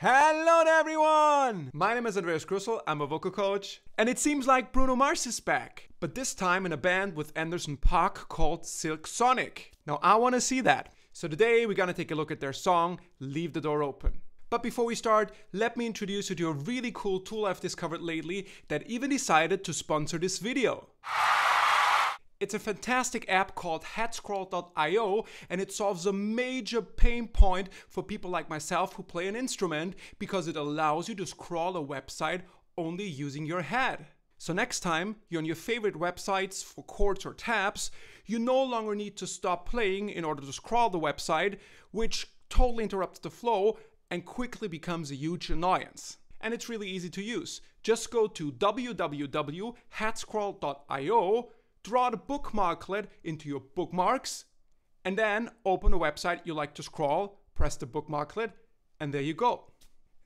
Hello everyone! My name is Andreas Grussl, I'm a vocal coach, and it seems like Bruno Mars is back, but this time in a band with Anderson .Paak called Silk Sonic. Now I wanna see that. So today we're gonna take a look at their song, Leave the Door Open. But before we start, let me introduce you to a really cool tool I've discovered lately that even decided to sponsor this video. It's a fantastic app called headscroll.io and it solves a major pain point for people like myself who play an instrument because it allows you to scroll a website only using your head. So next time you're on your favorite websites for chords or tabs, you no longer need to stop playing in order to scroll the website, which totally interrupts the flow and quickly becomes a huge annoyance. And it's really easy to use. Just go to www.headscroll.io draw the bookmarklet into your bookmarks, and then open a website you like to scroll, press the bookmarklet, and there you go.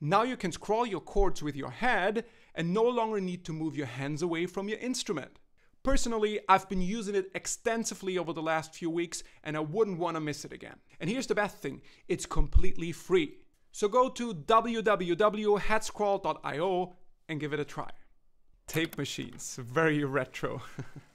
Now you can scroll your chords with your head and no longer need to move your hands away from your instrument. Personally, I've been using it extensively over the last few weeks and I wouldn't want to miss it again. And here's the best thing it's completely free. So go to www.headscroll.io and give it a try. Tape machines, very retro.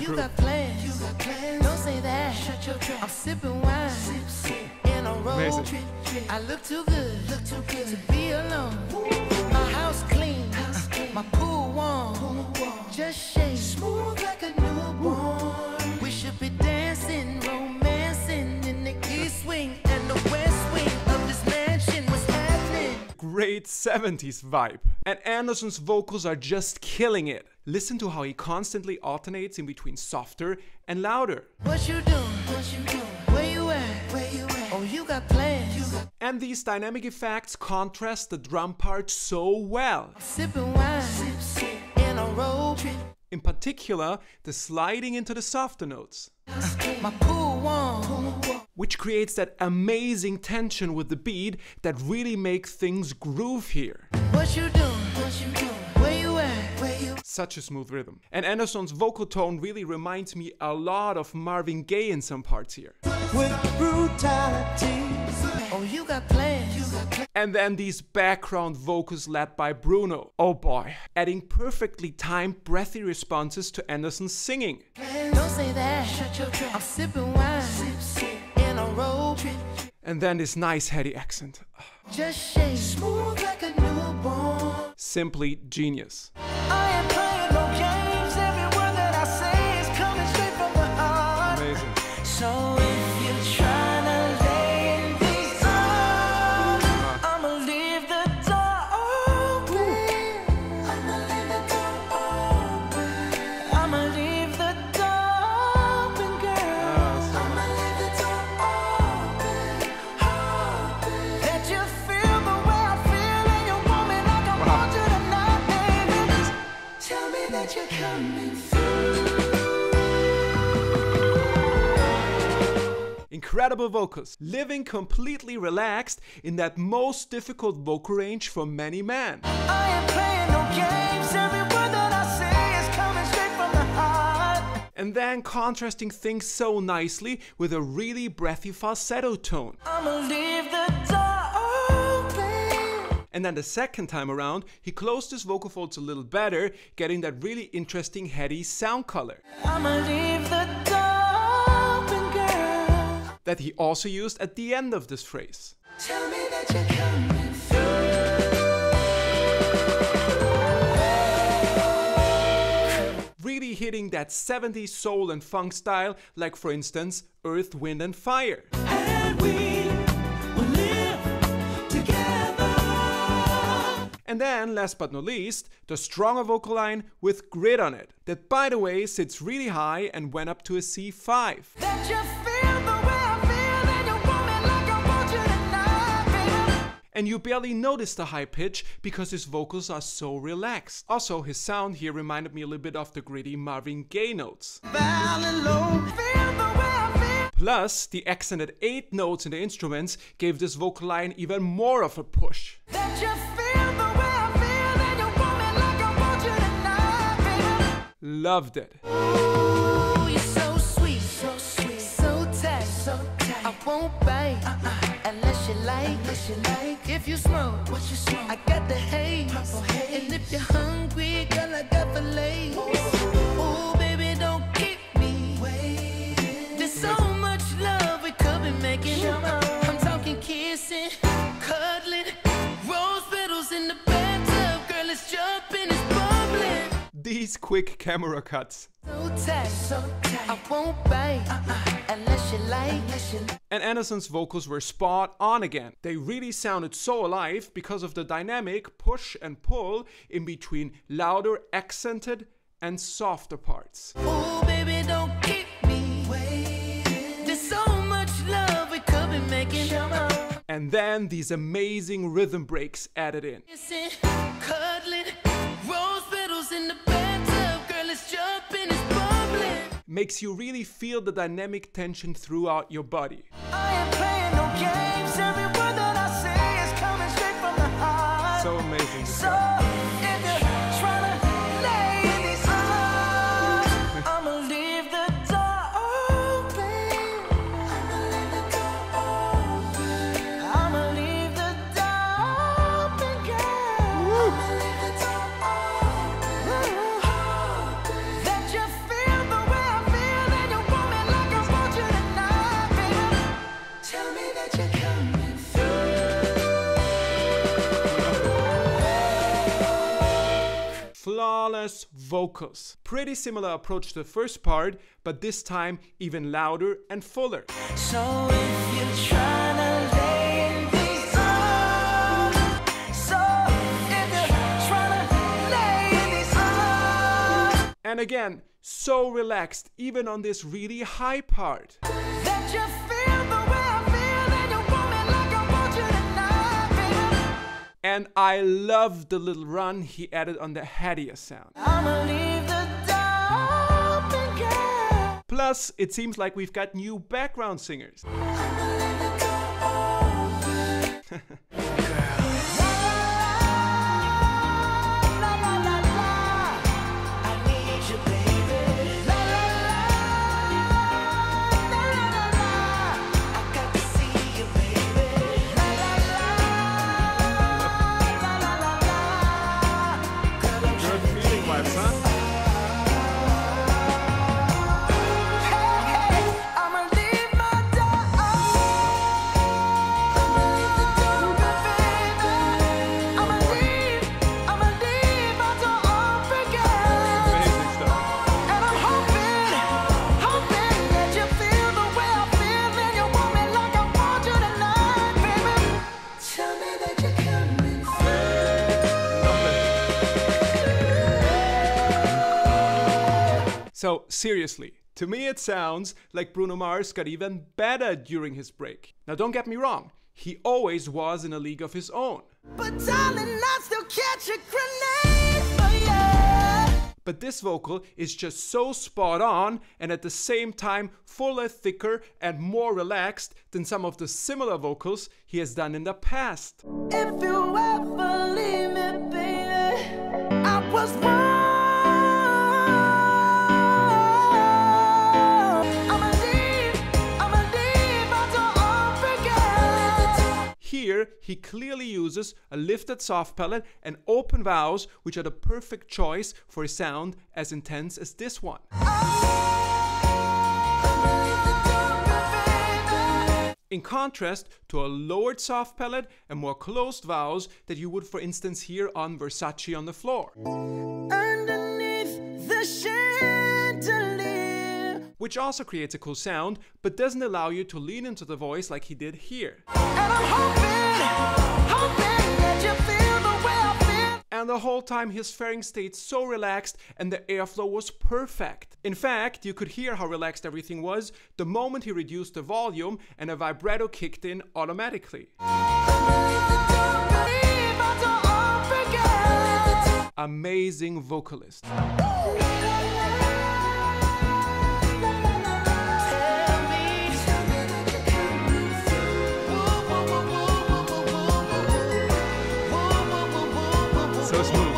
the group. You got plans. You got plans. Don't say that. Shut your trap. I'm sipping wine. Sip, sip. In a row. Amazing. I look too good. Look too good to be alone. My house clean. House clean. My pool warm. Pool warm. Just shake. Smooth like a newborn. We should be dancing, romancing in the east wing and the west wing of this mansion. What's happening? Great 70s vibe. And Anderson's vocals are just killing it. Listen to how he constantly alternates in between softer and louder. What you doing? What you doing? Where you at? Where you at? Oh, you got plans. You got And these dynamic effects contrast the drum part so well. sipping wine. Sip, sip. In a row. In particular, the sliding into the softer notes, My pool warm. which creates that amazing tension with the beat that really makes things groove here. What you doing? What you doing? Such a smooth rhythm. And Anderson's vocal tone really reminds me a lot of Marvin Gaye in some parts here. with brutality. Oh, you got plans. You got plans. And then these background vocals led by Bruno. Oh boy, adding perfectly timed, breathy responses to Anderson's singing. Don't say that. Shut your trap. I'm sipping wine. Sip, sip. In a row. And then this nice heady accent. Just shake. Smooth like a newborn. Simply genius. Incredible vocals, living completely relaxed in that most difficult vocal range for many men. I ain't playing no games. Every word that I say is coming straight from the heart. And then contrasting things so nicely with a really breathy falsetto tone. I'ma leave the. And then the second time around, he closed his vocal folds a little better, getting that really interesting heady sound color that he also used at the end of this phrase. Tell me that you're coming. Really hitting that 70s soul and funk style, like for instance, Earth, Wind and Fire. And we will live together. And then, last but not least, the stronger vocal line with grit on it, that by the way sits really high and went up to a C5. And you barely notice the high pitch because his vocals are so relaxed. Also, his sound here reminded me a little bit of the gritty Marvin Gaye notes. Plus, the accented 8 notes in the instruments gave this vocal line even more of a push. Loved it. Ooh, so sweet, so sweet, so tight, tight. Like, unless you like. If you smoke, what you smoke? I got the haze, purple haze. And if you're hungry, girl, I got fillets. These quick camera cuts. So tight, so tight. I won't bite uh-uh. unless you like. Unless you like. And Anderson's vocals were spot on again. They really sounded so alive because of the dynamic push and pull in between louder, accented, and softer parts. Ooh, baby, don't keep me. There's so much love we could be making. And then these amazing rhythm breaks added in. Makes you really feel the dynamic tension throughout your body. I ain't playing no games. Every word that vocals. Pretty similar approach to the first part, but this time even louder and fuller. So if you're trying to lay in these arms, so if you're trying to lay in these arms, And again, so relaxed even on this really high part. And I love the little run he added on the heady sound. I'ma leave the door open, girl. Plus, it seems like we've got new background singers. So, seriously, to me it sounds like Bruno Mars got even better during his break. Now, don't get me wrong, he always was in a league of his own. But darling, I still catch a grenade for you. But this vocal is just so spot on and at the same time fuller, thicker, and more relaxed than some of the similar vocals he has done in the past. If you ever leave me, baby, I was wrong. Clearly uses a lifted soft palate and open vowels, which are the perfect choice for a sound as intense as this one. In contrast to a lowered soft palate and more closed vowels that you would, for instance, hear on Versace on the floor, which also creates a cool sound but doesn't allow you to lean into the voice like he did here. and I'm hoping, hoping that you feel the way I feel. And the whole time his pharynx stayed so relaxed and the airflow was perfect. In fact, you could hear how relaxed everything was the moment he reduced the volume and a vibrato kicked in automatically. Leave my door open, girl. Amazing vocalist. So smooth.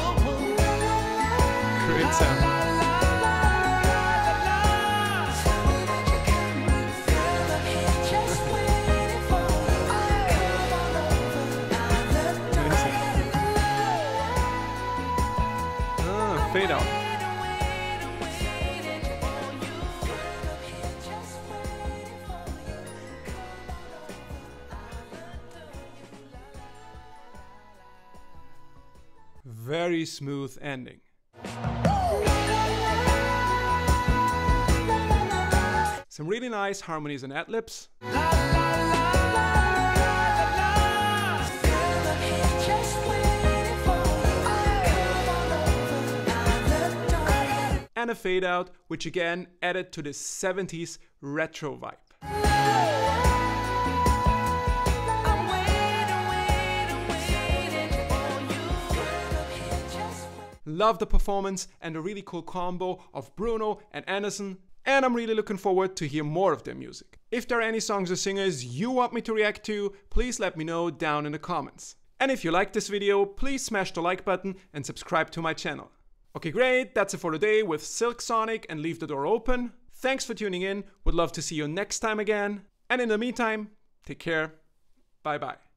Great sound. Very smooth ending. Some really nice harmonies and ad libs. and a fade out, which again added to the 70s retro vibe. Love the performance and the really cool combo of Bruno and Anderson, and I'm really looking forward to hear more of their music. If there are any songs or singers you want me to react to, please let me know down in the comments. And if you liked this video, please smash the like button and subscribe to my channel. Okay, great, that's it for today with Silk Sonic and Leave the Door Open. Thanks for tuning in, would love to see you next time again. And in the meantime, take care, bye bye.